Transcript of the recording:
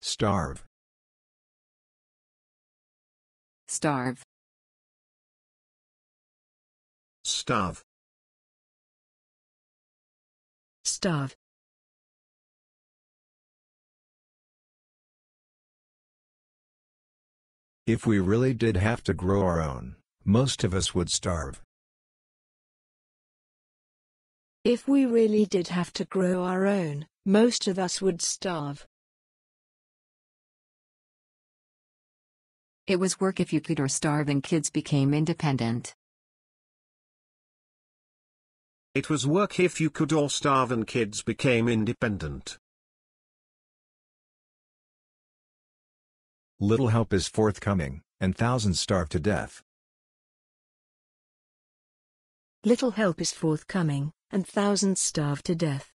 Starve. Starve. Starve. Starve. If we really did have to grow our own, most of us would starve. If we really did have to grow our own, most of us would starve. It was work if you could or starve and kids became independent. It was work if you could or starve and kids became independent. Little help is forthcoming, and thousands starve to death. Little help is forthcoming, and thousands starve to death.